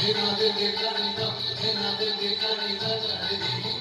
Hina de de kani da, hina de de kani da, jai di.